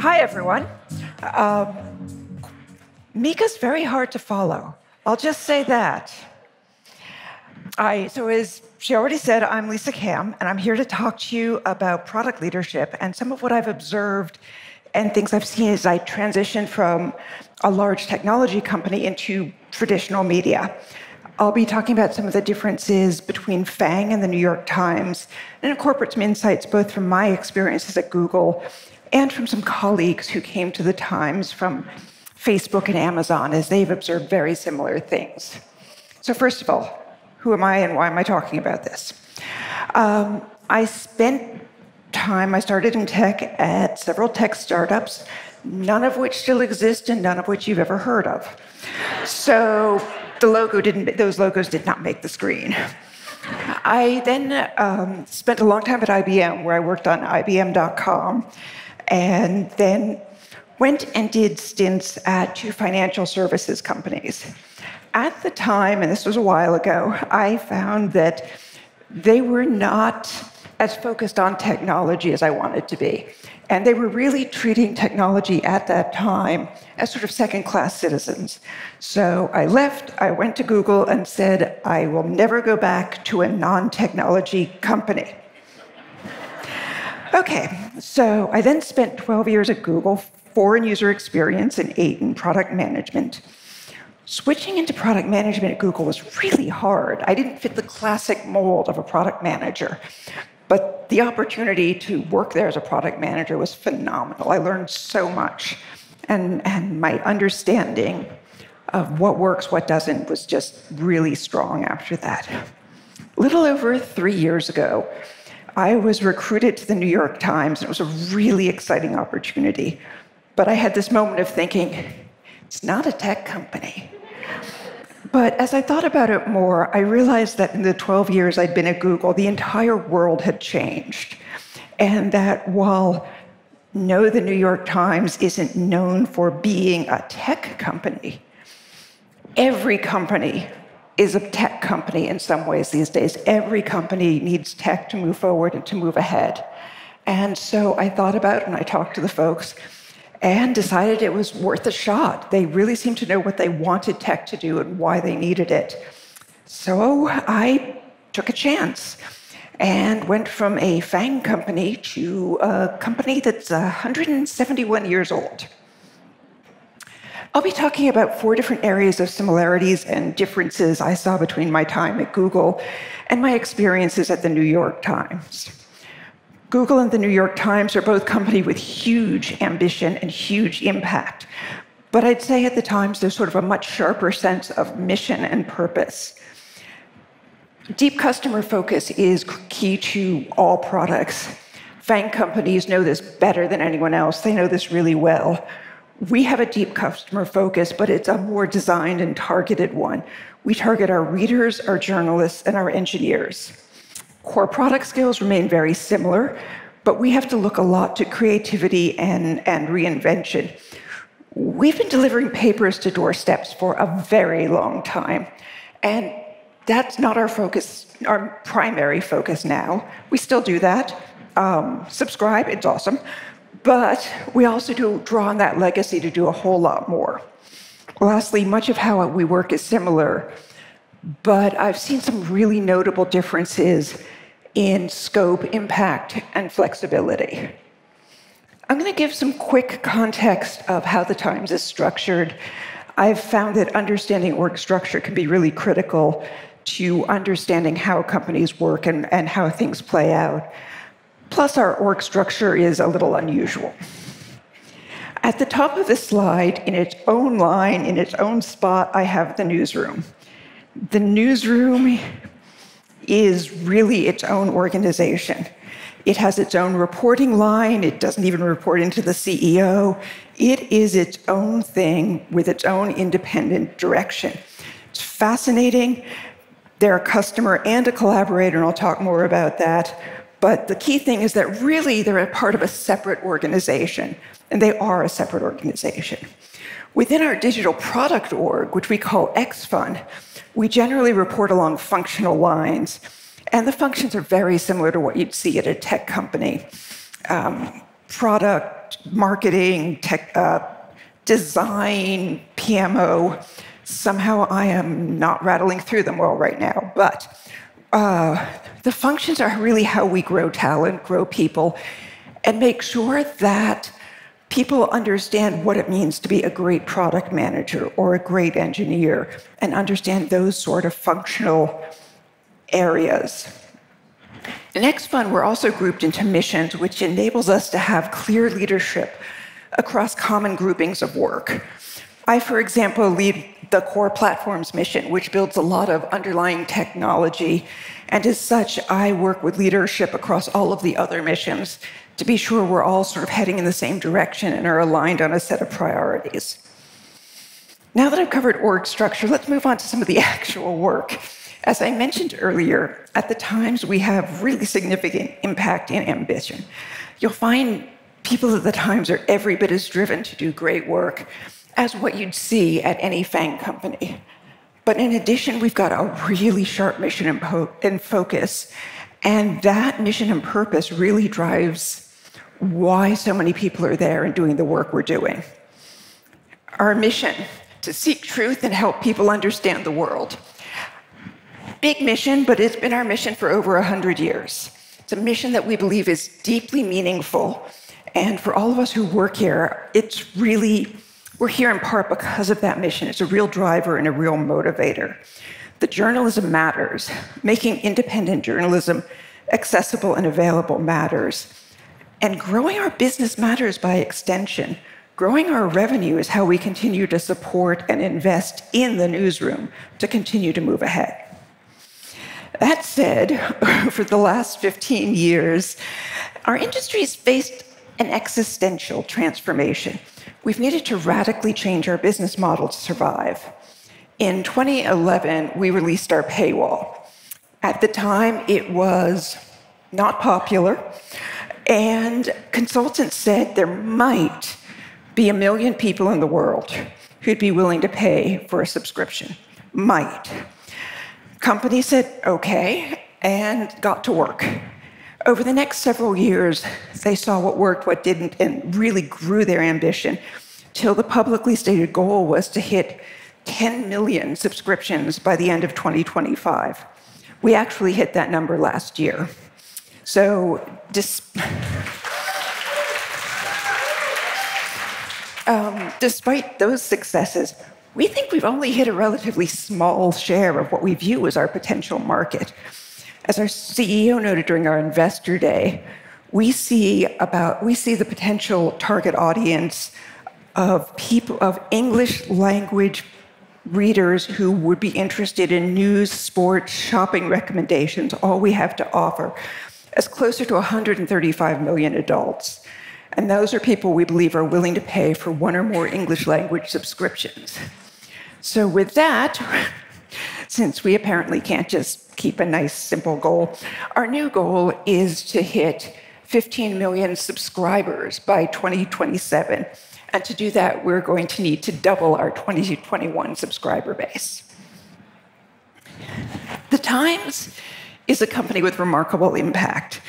Hi, everyone. Um, Mika's very hard to follow. I'll just say that. I, so, as she already said, I'm Lisa Kamm, and I'm here to talk to you about product leadership and some of what I've observed and things I've seen as I transitioned from a large technology company into traditional media. I'll be talking about some of the differences between FANG and the New York Times, and incorporate some insights both from my experiences at Google and from some colleagues who came to the Times from Facebook and Amazon, as they've observed very similar things. So, first of all, who am I and why am I talking about this? Um, I spent time, I started in tech at several tech startups, none of which still exist and none of which you've ever heard of. So, the logo didn't, those logos did not make the screen. I then um, spent a long time at IBM, where I worked on IBM.com, and then went and did stints at two financial services companies. At the time, and this was a while ago, I found that they were not as focused on technology as I wanted to be. And they were really treating technology at that time as sort of second class citizens. So I left, I went to Google and said, I will never go back to a non technology company. Okay, so I then spent 12 years at Google, four in user experience and eight in product management. Switching into product management at Google was really hard. I didn't fit the classic mold of a product manager. But the opportunity to work there as a product manager was phenomenal. I learned so much. And, and my understanding of what works, what doesn't, was just really strong after that. A little over three years ago, I was recruited to the New York Times, and it was a really exciting opportunity. But I had this moment of thinking, it's not a tech company. But as I thought about it more, I realized that in the 12 years I'd been at Google, the entire world had changed. And that while no, the New York Times isn't known for being a tech company, every company is a tech company in some ways these days. Every company needs tech to move forward and to move ahead. And so I thought about it and I talked to the folks and decided it was worth a shot. They really seemed to know what they wanted tech to do and why they needed it. So I took a chance and went from a FANG company to a company that's 171 years old. I'll be talking about four different areas of similarities and differences I saw between my time at Google and my experiences at the New York Times. Google and the New York Times are both companies with huge ambition and huge impact. But I'd say at the Times, there's sort of a much sharper sense of mission and purpose. Deep customer focus is key to all products. FANG companies know this better than anyone else. They know this really well. We have a deep customer focus, but it's a more designed and targeted one. We target our readers, our journalists, and our engineers. Core product skills remain very similar, but we have to look a lot to creativity and, and reinvention. We've been delivering papers to doorsteps for a very long time, and that's not our focus, our primary focus now. We still do that. Um, subscribe, it's awesome. But we also do draw on that legacy to do a whole lot more. Lastly, much of how we work is similar but I've seen some really notable differences in scope, impact, and flexibility. I'm going to give some quick context of how the Times is structured. I've found that understanding org structure can be really critical to understanding how companies work and, and how things play out. Plus, our org structure is a little unusual. At the top of the slide, in its own line, in its own spot, I have the newsroom. The newsroom is really its own organization. It has its own reporting line. It doesn't even report into the CEO. It is its own thing with its own independent direction. It's fascinating. They're a customer and a collaborator, and I'll talk more about that. But the key thing is that really they're a part of a separate organization, and they are a separate organization. Within our digital product org, which we call XFun, we generally report along functional lines, and the functions are very similar to what you'd see at a tech company. Um, product, marketing, tech, uh, design, PMO. Somehow I am not rattling through them all right now, but uh, the functions are really how we grow talent, grow people, and make sure that people understand what it means to be a great product manager or a great engineer and understand those sort of functional areas. In X Fund, we're also grouped into missions, which enables us to have clear leadership across common groupings of work. I, for example, lead the core platforms mission, which builds a lot of underlying technology. And as such, I work with leadership across all of the other missions to be sure we're all sort of heading in the same direction and are aligned on a set of priorities. Now that I've covered org structure, let's move on to some of the actual work. As I mentioned earlier, at the Times, we have really significant impact and ambition. You'll find people at the Times are every bit as driven to do great work as what you'd see at any FANG company. But in addition, we've got a really sharp mission and, and focus. And that mission and purpose really drives why so many people are there and doing the work we're doing. Our mission to seek truth and help people understand the world. Big mission, but it's been our mission for over 100 years. It's a mission that we believe is deeply meaningful. And for all of us who work here, it's really, we're here in part because of that mission. It's a real driver and a real motivator. The journalism matters. Making independent journalism accessible and available matters. And growing our business matters by extension. Growing our revenue is how we continue to support and invest in the newsroom to continue to move ahead. That said, for the last 15 years, our industry has faced an existential transformation. We've needed to radically change our business model to survive. In 2011, we released our paywall. At the time, it was not popular, and consultants said there might be a million people in the world who'd be willing to pay for a subscription. Might. Companies said, okay, and got to work. Over the next several years, they saw what worked, what didn't, and really grew their ambition till the publicly stated goal was to hit 10 million subscriptions by the end of 2025. We actually hit that number last year. So, um, despite those successes, we think we've only hit a relatively small share of what we view as our potential market. As our CEO noted during our investor day, we see about we see the potential target audience of people of English language readers who would be interested in news, sports, shopping recommendations, all we have to offer, as closer to 135 million adults. And those are people we believe are willing to pay for one or more English language subscriptions. So, with that, since we apparently can't just keep a nice, simple goal, our new goal is to hit 15 million subscribers by 2027. And to do that, we're going to need to double our 2021 subscriber base. The Times is a company with remarkable impact.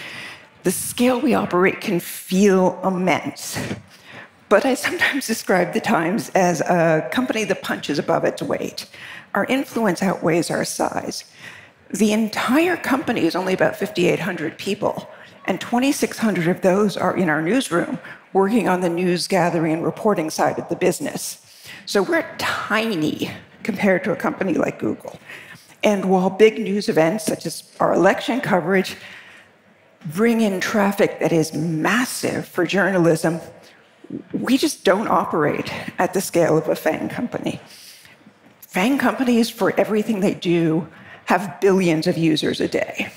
The scale we operate can feel immense. But I sometimes describe the Times as a company that punches above its weight. Our influence outweighs our size. The entire company is only about 5,800 people, and 2,600 of those are in our newsroom working on the news gathering and reporting side of the business. So we're tiny compared to a company like Google. And while big news events such as our election coverage bring in traffic that is massive for journalism, we just don't operate at the scale of a FANG company. FANG companies, for everything they do, have billions of users a day.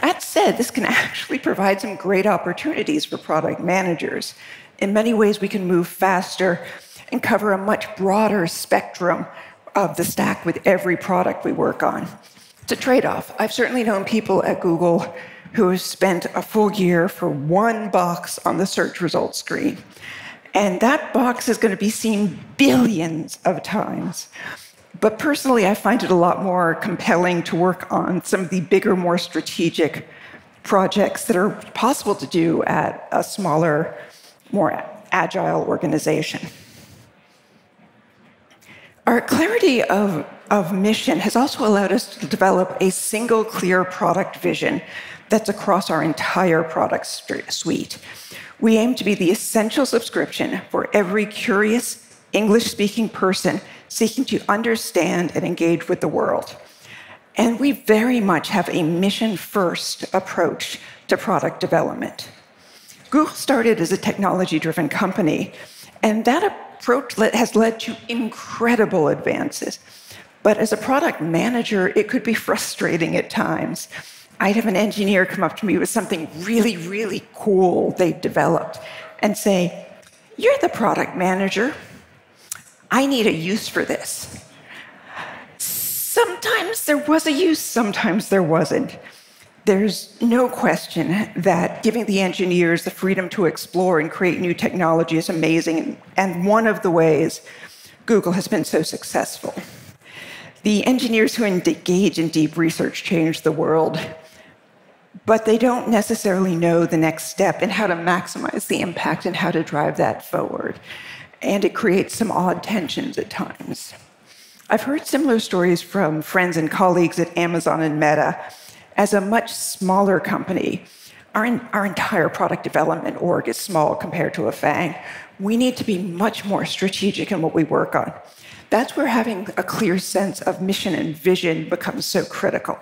That said, this can actually provide some great opportunities for product managers. In many ways, we can move faster and cover a much broader spectrum of the stack with every product we work on. It's a trade off. I've certainly known people at Google who has spent a full year for one box on the search results screen. And that box is going to be seen billions of times. But personally, I find it a lot more compelling to work on some of the bigger, more strategic projects that are possible to do at a smaller, more agile organization. Our clarity of, of mission has also allowed us to develop a single clear product vision that's across our entire product suite. We aim to be the essential subscription for every curious English speaking person seeking to understand and engage with the world. And we very much have a mission first approach to product development. Google started as a technology driven company, and that approach has led to incredible advances. But as a product manager, it could be frustrating at times. I'd have an engineer come up to me with something really, really cool they'd developed and say, You're the product manager. I need a use for this. Sometimes there was a use, sometimes there wasn't. There's no question that giving the engineers the freedom to explore and create new technology is amazing, and one of the ways Google has been so successful. The engineers who engage in deep research change the world, but they don't necessarily know the next step and how to maximize the impact and how to drive that forward. And it creates some odd tensions at times. I've heard similar stories from friends and colleagues at Amazon and Meta. As a much smaller company, our, our entire product development org is small compared to a FANG. We need to be much more strategic in what we work on. That's where having a clear sense of mission and vision becomes so critical.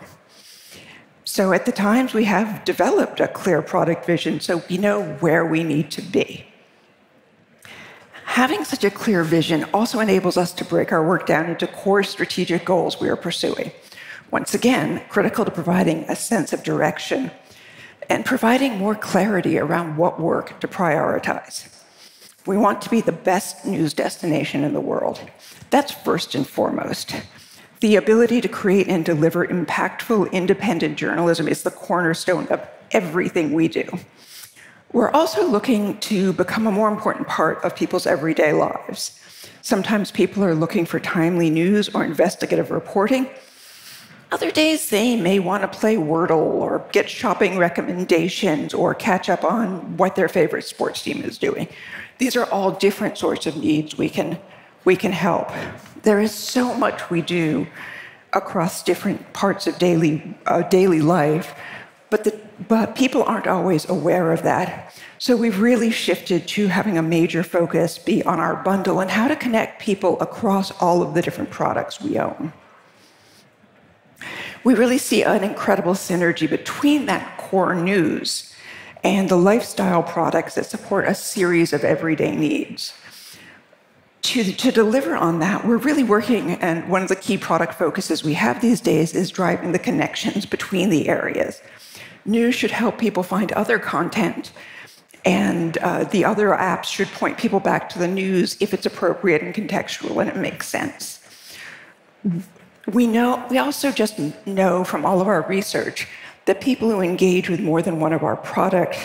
So, at the times, we have developed a clear product vision so we know where we need to be. Having such a clear vision also enables us to break our work down into core strategic goals we are pursuing. Once again, critical to providing a sense of direction and providing more clarity around what work to prioritize. We want to be the best news destination in the world. That's first and foremost. The ability to create and deliver impactful, independent journalism is the cornerstone of everything we do. We're also looking to become a more important part of people's everyday lives. Sometimes people are looking for timely news or investigative reporting. Other days, they may want to play Wordle or get shopping recommendations or catch up on what their favorite sports team is doing. These are all different sorts of needs we can, we can help. There is so much we do across different parts of daily, uh, daily life, but the but people aren't always aware of that. So we've really shifted to having a major focus be on our bundle and how to connect people across all of the different products we own. We really see an incredible synergy between that core news and the lifestyle products that support a series of everyday needs. To, to, deliver on that, we're really working, and one of the key product focuses we have these days is driving the connections between the areas news should help people find other content. And uh, the other apps should point people back to the news if it's appropriate and contextual and it makes sense. We know, we also just know from all of our research that people who engage with more than one of our products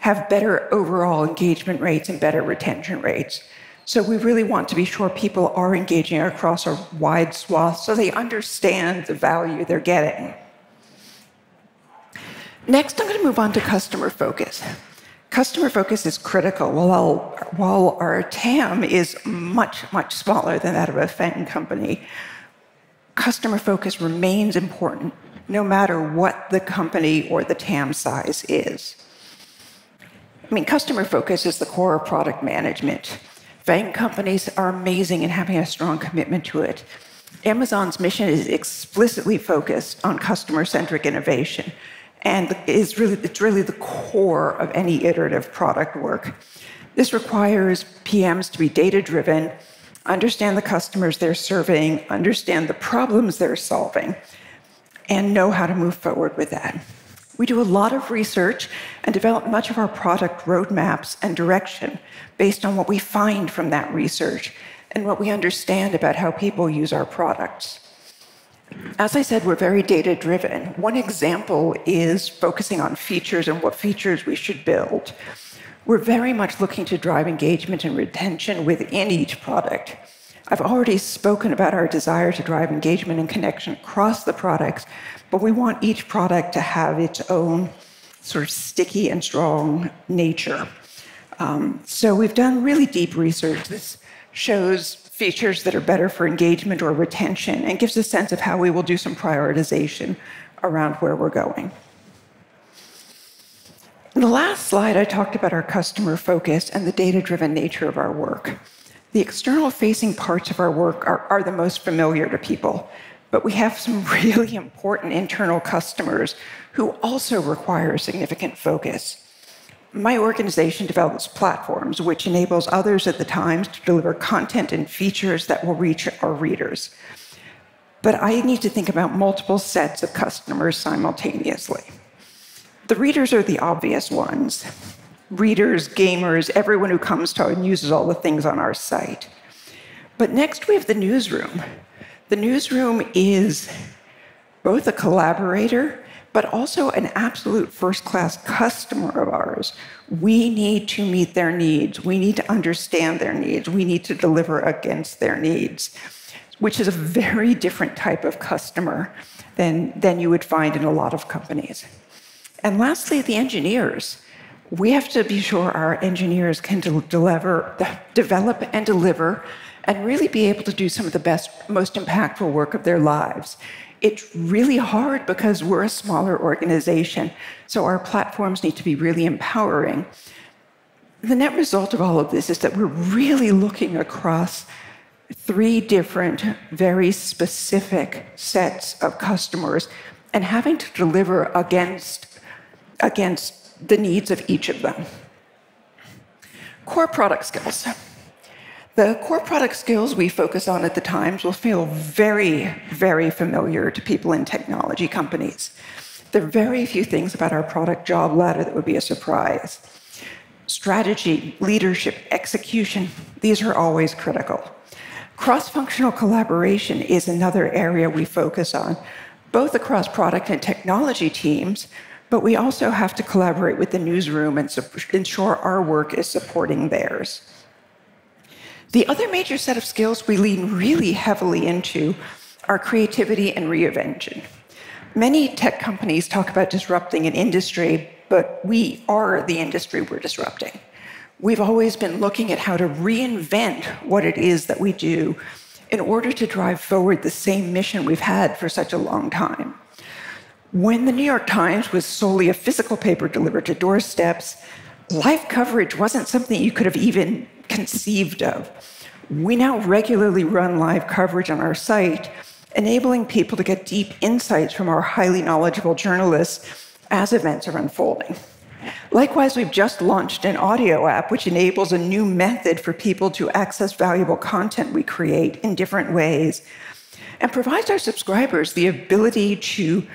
have better overall engagement rates and better retention rates. So we really want to be sure people are engaging across a wide swath so they understand the value they're getting. Next, I'm going to move on to customer focus. Customer focus is critical. While, while our TAM is much, much smaller than that of a FANG company, customer focus remains important no matter what the company or the TAM size is. I mean, customer focus is the core of product management. FANG companies are amazing in having a strong commitment to it. Amazon's mission is explicitly focused on customer centric innovation and is really, it's really the core of any iterative product work. This requires PMs to be data driven, understand the customers they're serving, understand the problems they're solving, and know how to move forward with that. We do a lot of research and develop much of our product roadmaps and direction based on what we find from that research and what we understand about how people use our products. As I said, we're very data driven. One example is focusing on features and what features we should build. We're very much looking to drive engagement and retention within each product. I've already spoken about our desire to drive engagement and connection across the products, but we want each product to have its own sort of sticky and strong nature. Um, so we've done really deep research. This shows features that are better for engagement or retention and gives a sense of how we will do some prioritization around where we're going. In the last slide, I talked about our customer focus and the data driven nature of our work. The external facing parts of our work are, are, the most familiar to people, but we have some really important internal customers who also require significant focus. My organization develops platforms which enables others at the Times to deliver content and features that will reach our readers. But I need to think about multiple sets of customers simultaneously. The readers are the obvious ones readers, gamers, everyone who comes to and uses all the things on our site. But next we have the newsroom. The newsroom is both a collaborator but also an absolute first class customer of ours. We need to meet their needs. We need to understand their needs. We need to deliver against their needs, which is a very different type of customer than, than you would find in a lot of companies. And lastly, the engineers. We have to be sure our engineers can deliver, develop and deliver and really be able to do some of the best, most impactful work of their lives it's really hard because we're a smaller organization. So our platforms need to be really empowering. The net result of all of this is that we're really looking across three different, very specific sets of customers and having to deliver against, against the needs of each of them. Core product skills. The core product skills we focus on at the Times will feel very, very familiar to people in technology companies. There are very few things about our product job ladder that would be a surprise. Strategy, leadership, execution, these are always critical. Cross functional collaboration is another area we focus on, both across product and technology teams, but we also have to collaborate with the newsroom and ensure our work is supporting theirs. The other major set of skills we lean really heavily into are creativity and reinvention. Many tech companies talk about disrupting an industry, but we are the industry we're disrupting. We've always been looking at how to reinvent what it is that we do in order to drive forward the same mission we've had for such a long time. When the New York Times was solely a physical paper delivered to doorsteps, live coverage wasn't something you could have even conceived of. We now regularly run live coverage on our site, enabling people to get deep insights from our highly knowledgeable journalists as events are unfolding. Likewise, we've just launched an audio app which enables a new method for people to access valuable content we create in different ways and provides our subscribers the ability to,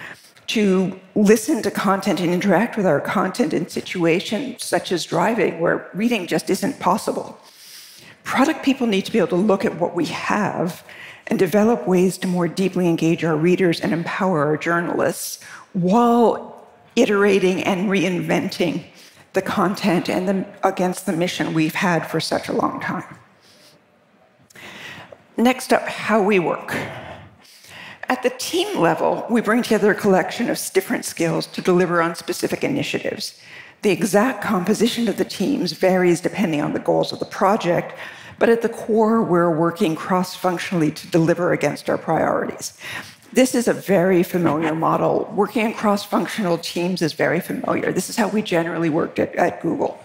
to listen to content and interact with our content in situations such as driving where reading just isn't possible. Product people need to be able to look at what we have and develop ways to more deeply engage our readers and empower our journalists while iterating and reinventing the content and the, against the mission we've had for such a long time. Next up, how we work. At the team level, we bring together a collection of different skills to deliver on specific initiatives. The exact composition of the teams varies depending on the goals of the project, but at the core, we're working cross functionally to deliver against our priorities. This is a very familiar model. Working in cross functional teams is very familiar. This is how we generally worked at, at Google.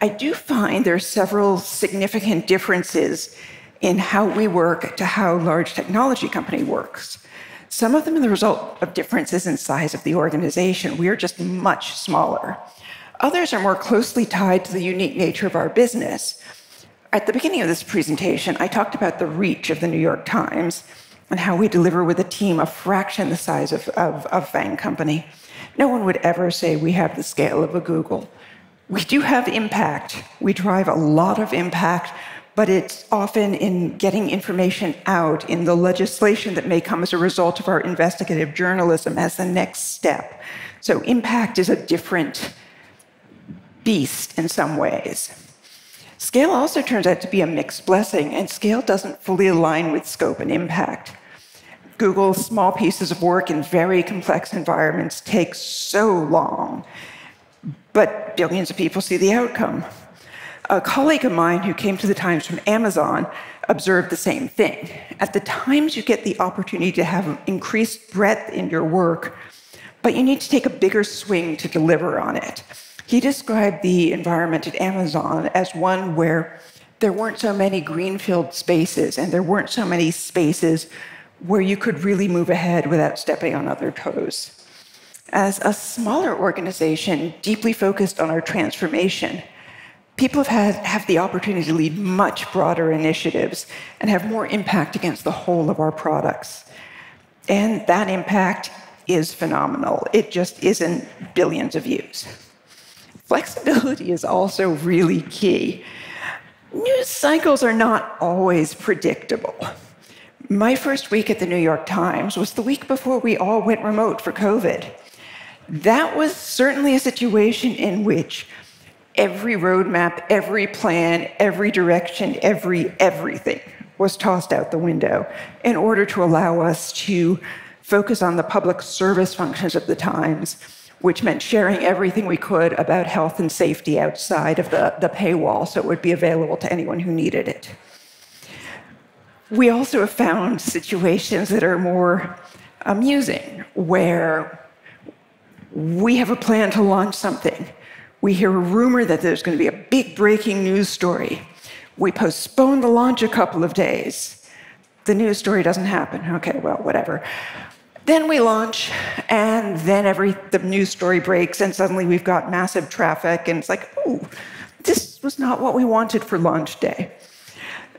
I do find there are several significant differences in how we work to how large technology company works. Some of them are the result of differences in size of the organization. We are just much smaller. Others are more closely tied to the unique nature of our business. At the beginning of this presentation, I talked about the reach of the New York Times and how we deliver with a team a fraction the size of, of, of FANG Company. No one would ever say we have the scale of a Google. We do have impact. We drive a lot of impact, but it's often in getting information out in the legislation that may come as a result of our investigative journalism as the next step. So, impact is a different beast in some ways. Scale also turns out to be a mixed blessing, and scale doesn't fully align with scope and impact. Google's small pieces of work in very complex environments take so long, but billions of people see the outcome. A colleague of mine who came to the Times from Amazon observed the same thing. At the Times, you get the opportunity to have increased breadth in your work, but you need to take a bigger swing to deliver on it. He described the environment at Amazon as one where there weren't so many greenfield spaces and there weren't so many spaces where you could really move ahead without stepping on other toes. As a smaller organization deeply focused on our transformation, people have had have the opportunity to lead much broader initiatives and have more impact against the whole of our products. And that impact is phenomenal. It just isn't billions of views. Flexibility is also really key. News cycles are not always predictable. My first week at the New York Times was the week before we all went remote for COVID. That was certainly a situation in which every roadmap, every plan, every direction, every everything was tossed out the window in order to allow us to focus on the public service functions of the Times which meant sharing everything we could about health and safety outside of the, the paywall so it would be available to anyone who needed it. We also have found situations that are more amusing, where we have a plan to launch something. We hear a rumor that there's going to be a big breaking news story. We postpone the launch a couple of days. The news story doesn't happen. Okay, well, whatever. Then we launch, and then every the news story breaks, and suddenly we've got massive traffic, and it's like, oh, this was not what we wanted for launch day.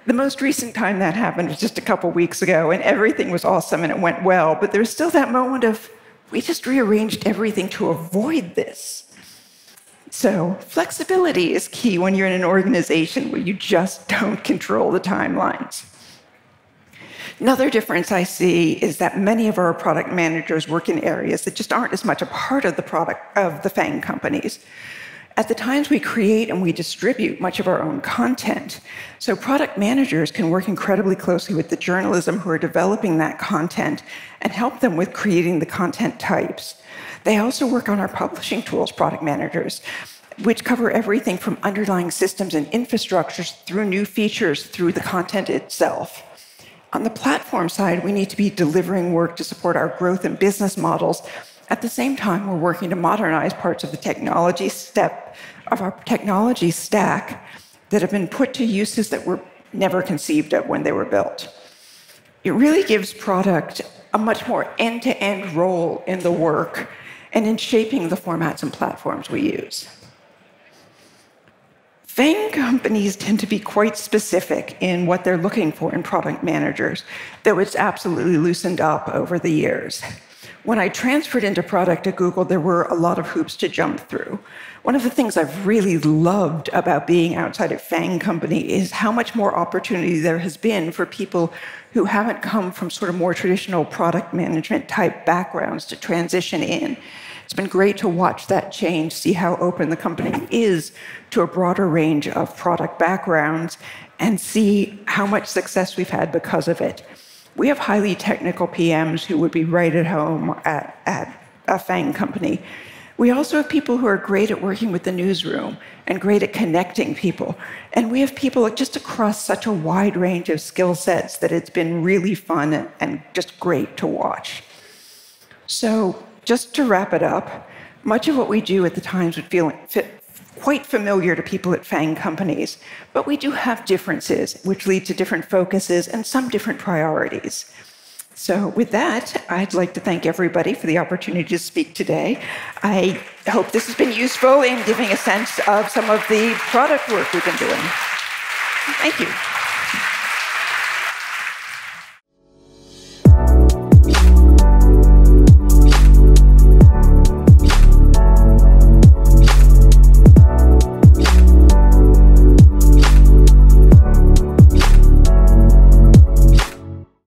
The most recent time that happened was just a couple weeks ago, and everything was awesome and it went well, but there's still that moment of, we just rearranged everything to avoid this. So, flexibility is key when you're in an organization where you just don't control the timelines. Another difference I see is that many of our product managers work in areas that just aren't as much a part of the product of the FANG companies. At the times we create and we distribute much of our own content. So product managers can work incredibly closely with the journalism who are developing that content and help them with creating the content types. They also work on our publishing tools, product managers, which cover everything from underlying systems and infrastructures through new features through the content itself. On the platform side, we need to be delivering work to support our growth and business models. At the same time, we're working to modernize parts of the technology step of our technology stack that have been put to uses that were never conceived of when they were built. It really gives product a much more end-to-end role in the work and in shaping the formats and platforms we use. FANG companies tend to be quite specific in what they're looking for in product managers, though it's absolutely loosened up over the years. When I transferred into product at Google, there were a lot of hoops to jump through. One of the things I've really loved about being outside of FANG company is how much more opportunity there has been for people who haven't come from sort of more traditional product management type backgrounds to transition in it's been great to watch that change, see how open the company is to a broader range of product backgrounds, and see how much success we've had because of it. We have highly technical PMs who would be right at home at, at a FANG company. We also have people who are great at working with the newsroom and great at connecting people. And we have people just across such a wide range of skill sets that it's been really fun and just great to watch. So just to wrap it up, much of what we do at the Times would feel fit, quite familiar to people at FANG companies, but we do have differences, which lead to different focuses and some different priorities. So, with that, I'd like to thank everybody for the opportunity to speak today. I hope this has been useful in giving a sense of some of the product work we've been doing. Thank you.